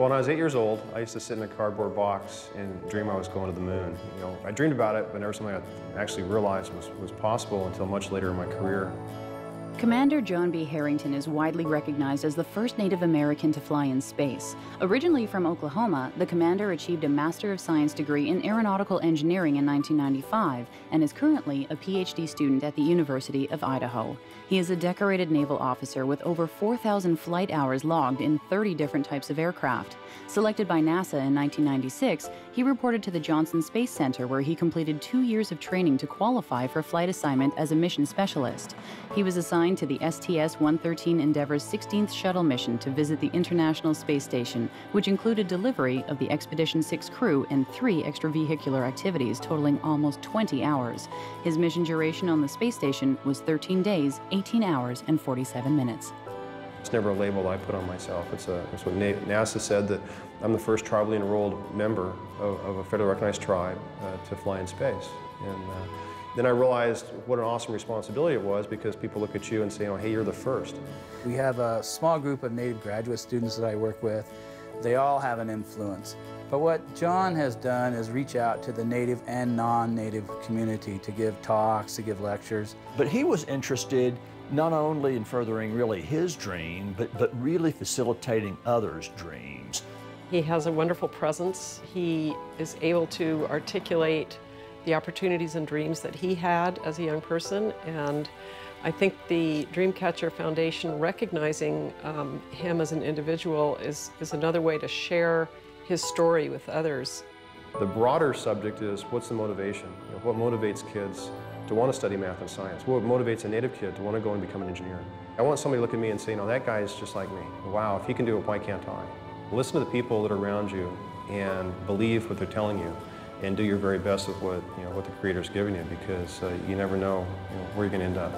Well, when I was eight years old, I used to sit in a cardboard box and dream I was going to the moon. You know, I dreamed about it, but never something I actually realized was, was possible until much later in my career. Commander John B. Herrington is widely recognized as the first Native American to fly in space. Originally from Oklahoma, the commander achieved a Master of Science degree in aeronautical engineering in 1995 and is currently a PhD student at the University of Idaho. He is a decorated naval officer with over 4,000 flight hours logged in 30 different types of aircraft. Selected by NASA in 1996, he reported to the Johnson Space Center where he completed two years of training to qualify for flight assignment as a mission specialist. He was assigned to the STS-113 Endeavour's 16th shuttle mission to visit the International Space Station, which included delivery of the Expedition 6 crew and three extravehicular activities totaling almost 20 hours. His mission duration on the space station was 13 days, 18 hours, and 47 minutes. It's never a label I put on myself. It's, a, it's what NASA said that I'm the first tribally enrolled member of, of a federally recognized tribe uh, to fly in space. And uh, then I realized what an awesome responsibility it was because people look at you and say, oh, hey, you're the first. We have a small group of Native graduate students that I work with. They all have an influence. But what John has done is reach out to the Native and non-Native community to give talks, to give lectures. But he was interested not only in furthering really his dream, but, but really facilitating others' dreams. He has a wonderful presence. He is able to articulate the opportunities and dreams that he had as a young person. And I think the Dreamcatcher Foundation recognizing um, him as an individual is, is another way to share his story with others. The broader subject is what's the motivation? You know, what motivates kids to want to study math and science? What motivates a native kid to want to go and become an engineer? I want somebody to look at me and say, no, that guy is just like me. Wow, if he can do it, why can't I? Listen to the people that are around you and believe what they're telling you and do your very best with what, you know, what the Creator's giving you because uh, you never know, you know where you're going to end up.